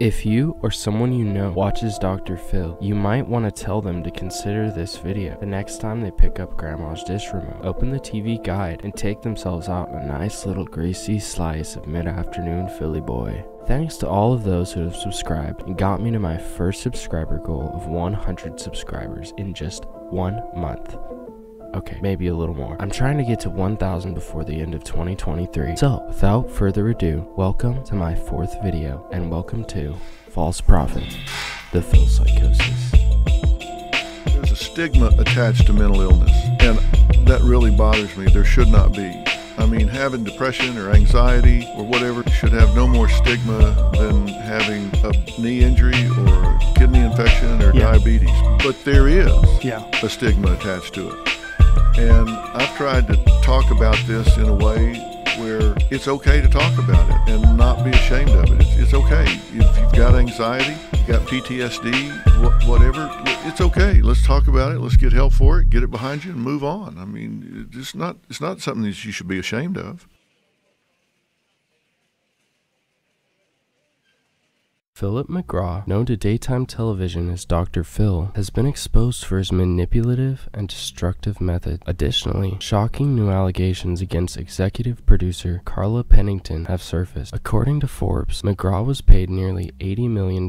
If you or someone you know watches Dr. Phil, you might want to tell them to consider this video the next time they pick up grandma's dish remote. Open the TV guide and take themselves out a nice little greasy slice of mid-afternoon Philly boy. Thanks to all of those who have subscribed and got me to my first subscriber goal of 100 subscribers in just one month. Okay, maybe a little more. I'm trying to get to 1,000 before the end of 2023. So, without further ado, welcome to my fourth video, and welcome to False Prophet, the Phil Psychosis. There's a stigma attached to mental illness, and that really bothers me. There should not be. I mean, having depression or anxiety or whatever should have no more stigma than having a knee injury or kidney infection or Yeah. diabetes. But there is Yeah. a stigma attached to it. And I've tried to talk about this in a way where it's okay to talk about it and not be ashamed of it. It's, it's okay. If you've got anxiety, you've got PTSD, wh- whatever, it's okay. Let's talk about it. Let's get help for it, get it behind you, and move on. I mean, it's not, it's not something that you should be ashamed of. Philip McGraw, known to daytime television as Dr. Phil, has been exposed for his manipulative and destructive method. Additionally, shocking new allegations against executive producer Carla Pennington have surfaced. According to Forbes, McGraw was paid nearly $80 million in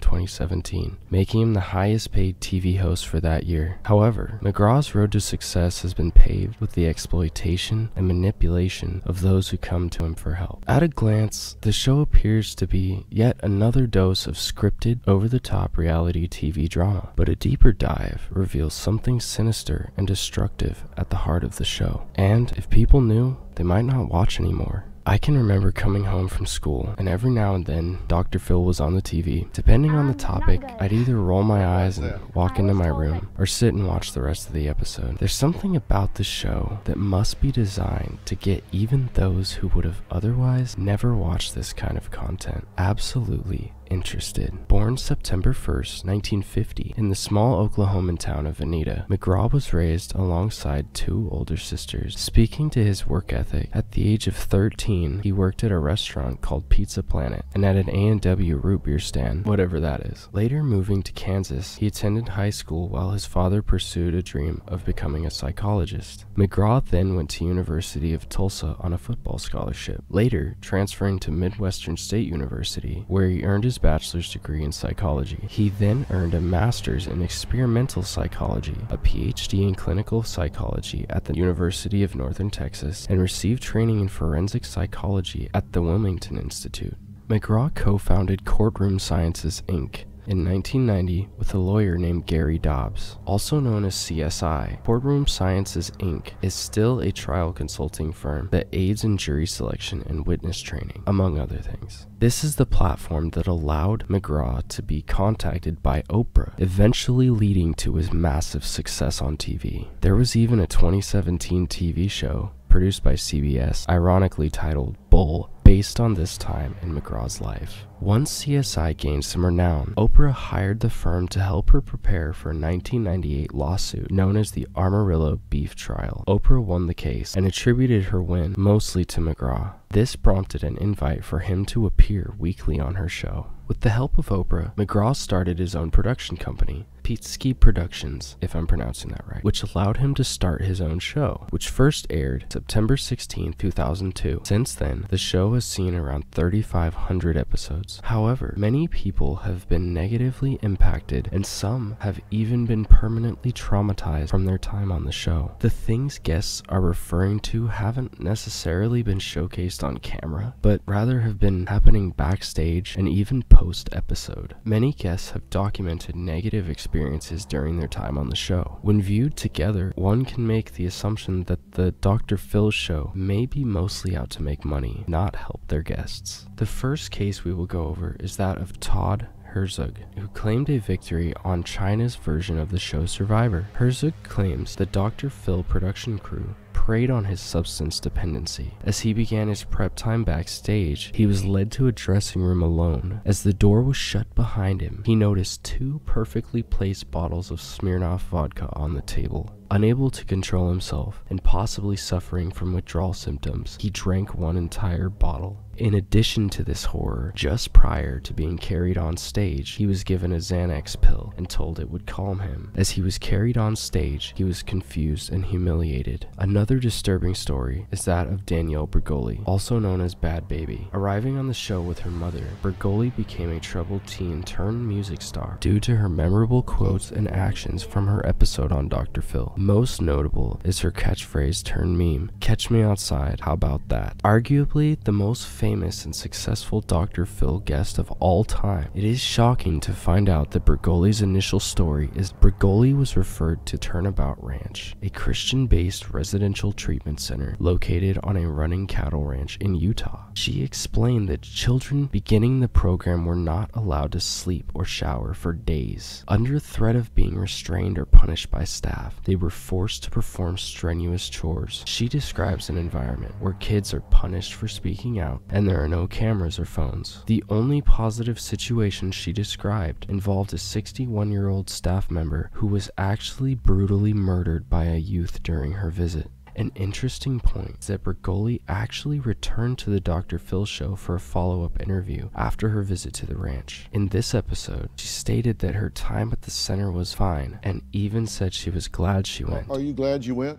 2017, making him the highest paid TV host for that year. However, McGraw's road to success has been paved with the exploitation and manipulation of those who come to him for help. At a glance, the show appears to be yet another dose of scripted, over the top reality TV drama, but a deeper dive reveals something sinister and destructive at the heart of the show. And if people knew, they might not watch anymore. I can remember coming home from school, and every now and then, Dr. Phil was on the TV. Depending on the topic, I'd either roll my eyes and walk into my room, or sit and watch the rest of the episode. There's something about the show that must be designed to get even those who would have otherwise never watched this kind of content absolutely interested. Born September 1st, 1950, in the small Oklahoman town of Vinita, McGraw was raised alongside two older sisters. Speaking to his work ethic, at the age of 13, he worked at a restaurant called Pizza Planet and at an A&W root beer stand, whatever that is. Later moving to Kansas, he attended high school while his father pursued a dream of becoming a psychologist. McGraw then went to University of Tulsa on a football scholarship, later transferring to Midwestern State University, where he earned his bachelor's degree in psychology. He then earned a master's in experimental psychology, a PhD in clinical psychology at the University of Northern Texas, and received training in forensic psychology at the Wilmington Institute. McGraw co-founded Courtroom Sciences, Inc., in 1990 with a lawyer named Gary Dobbs. Also known as CSI, Courtroom Sciences Inc. is still a trial consulting firm that aids in jury selection and witness training, among other things. This is the platform that allowed McGraw to be contacted by Oprah, eventually leading to his massive success on TV. There was even a 2017 TV show produced by CBS, ironically titled Bull, based on this time in McGraw's life. Once CSI gained some renown, Oprah hired the firm to help her prepare for a 1998 lawsuit known as the Amarillo Beef Trial. Oprah won the case and attributed her win mostly to McGraw. This prompted an invite for him to appear weekly on her show. With the help of Oprah, McGraw started his own production company, Pitsky Productions, if I'm pronouncing that right, which allowed him to start his own show, which first aired September 16, 2002. Since then, the show has seen around 3,500 episodes. However, many people have been negatively impacted, and some have even been permanently traumatized from their time on the show. The things guests are referring to haven't necessarily been showcased on camera, but rather have been happening backstage and even post episode. Many guests have documented negative experiences during their time on the show. When viewed together, one can make the assumption that the Dr. Phil show may be mostly out to make money, not help their guests. The first case we will go over is that of Todd Herzog, who claimed a victory on China's version of the show Survivor. Herzog claims the Dr. Phil production crew preyed on his substance dependency. As he began his prep time backstage, he was led to a dressing room alone. As the door was shut behind him, he noticed two perfectly placed bottles of Smirnoff vodka on the table. Unable to control himself and possibly suffering from withdrawal symptoms, he drank one entire bottle. In addition to this horror, just prior to being carried on stage, he was given a Xanax pill and told it would calm him. As he was carried on stage, he was confused and humiliated. Another disturbing story is that of Danielle Bregoli, also known as Bhad Bhabie. Arriving on the show with her mother, Bregoli became a troubled teen turned music star due to her memorable quotes and actions from her episode on Dr. Phil. Most notable is her catchphrase turned meme, Catch Me Outside, how about that? Arguably the most famous and successful Dr. Phil guest of all time. It is shocking to find out that Bregoli's initial story is Bregoli was referred to Turn-About Ranch, a Christian based residential treatment center located on a running cattle ranch in Utah. She explained that children beginning the program were not allowed to sleep or shower for days. Under threat of being restrained or punished by staff, they were forced to perform strenuous chores. She describes an environment where kids are punished for speaking out and there are no cameras or phones. The only positive situation she described involved a 61 year old staff member who was actually brutally murdered by a youth during her visit. An interesting point is that Bregoli actually returned to the Dr. Phil show for a follow up interview after her visit to the ranch. In this episode, she stated that her time at the center was fine and even said she was glad she went. Are you glad you went?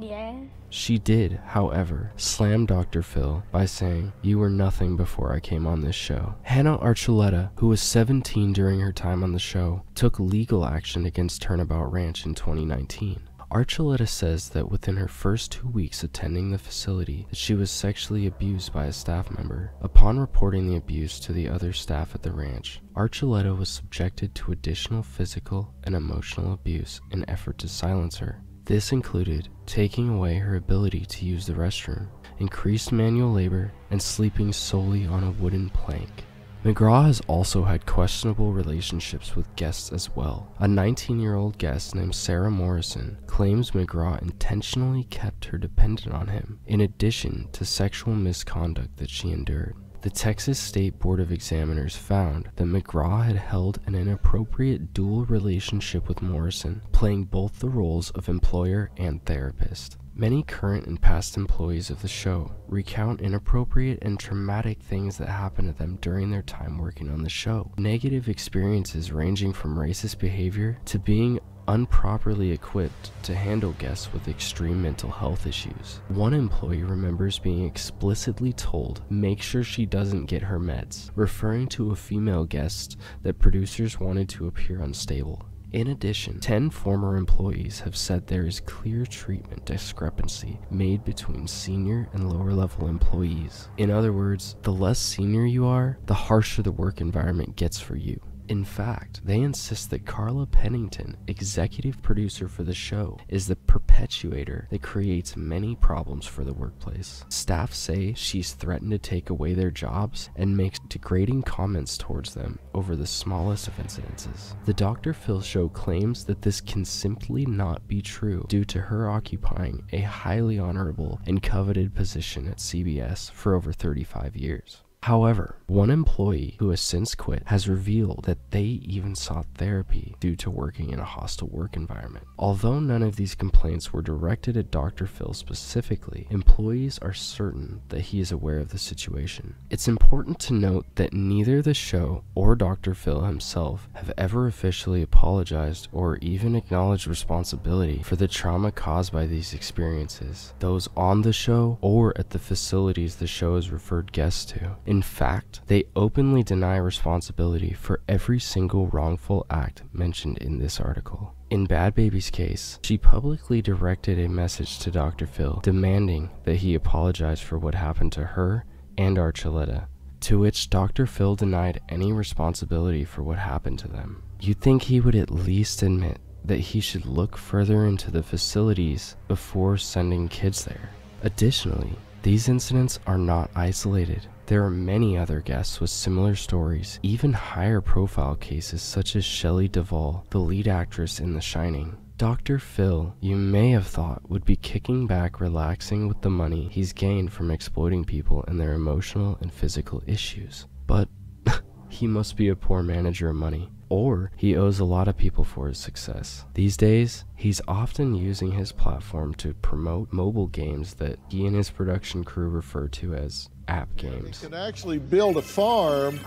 Yeah. She did, however, slam Dr. Phil by saying, You were nothing before I came on this show. Hannah Archuleta, who was 17 during her time on the show, took legal action against Turn-About Ranch in 2019. Archuleta says that within her first two weeks attending the facility, that she was sexually abused by a staff member. Upon reporting the abuse to the other staff at the ranch, Archuleta was subjected to additional physical and emotional abuse in effort to silence her. This included taking away her ability to use the restroom, increased manual labor, and sleeping solely on a wooden plank. McGraw has also had questionable relationships with guests as well. A 19 year old guest named Sarah Morrison claims McGraw intentionally kept her dependent on him, in addition to sexual misconduct that she endured. The Texas State Board of Examiners found that McGraw had held an inappropriate dual relationship with Morrison, playing both the roles of employer and therapist. Many current and past employees of the show recount inappropriate and traumatic things that happened to them during their time working on the show. Negative experiences ranging from racist behavior to being unproperly equipped to handle guests with extreme mental health issues. One employee remembers being explicitly told, make sure she doesn't get her meds, referring to a female guest that producers wanted to appear unstable. In addition, 10 former employees have said there is clear treatment discrepancy made between senior and lower level employees. In other words, the less senior you are, the harsher the work environment gets for you. In fact, they insist that Carla Pennington, executive producer for the show, is the perpetuator that creates many problems for the workplace. Staff say she's threatened to take away their jobs and makes degrading comments towards them over the smallest of incidences. The Dr. Phil show claims that this can simply not be true due to her occupying a highly honorable and coveted position at CBS for over 35 years. However, one employee who has since quit has revealed that they even sought therapy due to working in a hostile work environment. Although none of these complaints were directed at Dr. Phil specifically, employees are certain that he is aware of the situation. It's important to note that neither the show or Dr. Phil himself have ever officially apologized or even acknowledged responsibility for the trauma caused by these experiences, those on the show or at the facilities the show has referred guests to. In fact, they openly deny responsibility for every single wrongful act mentioned in this article. In Bhad Bhabie's case, she publicly directed a message to Dr. Phil demanding that he apologize for what happened to her and Archuleta, to which Dr. Phil denied any responsibility for what happened to them. You'd think he would at least admit that he should look further into the facilities before sending kids there. Additionally, these incidents are not isolated. There are many other guests with similar stories, even higher profile cases such as Shelley Duvall, the lead actress in The Shining. Dr. Phil, you may have thought, would be kicking back, relaxing with the money he's gained from exploiting people and their emotional and physical issues. But he must be a poor manager of money. Or he owes a lot of people for his success. These days, he's often using his platform to promote mobile games that he and his production crew refer to as app games. You can actually build a farm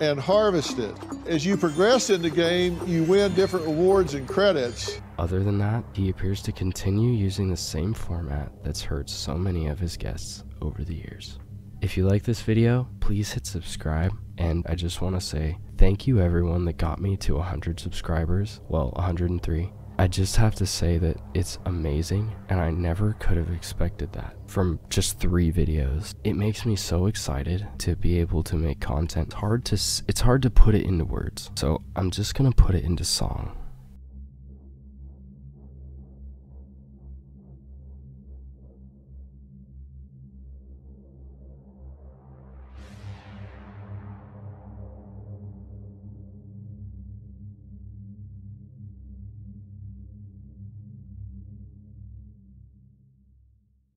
and harvest it. As you progress in the game, you win different rewards and credits. Other than that, he appears to continue using the same format that's hurt so many of his guests over the years. If you like this video, please hit subscribe, and I just want to say thank you everyone that got me to 100 subscribers, well 103. I just have to say that it's amazing and I never could have expected that from just 3 videos. It makes me so excited to be able to make content. It's hard to it's hard to put it into words. So I'm just going to put it into song.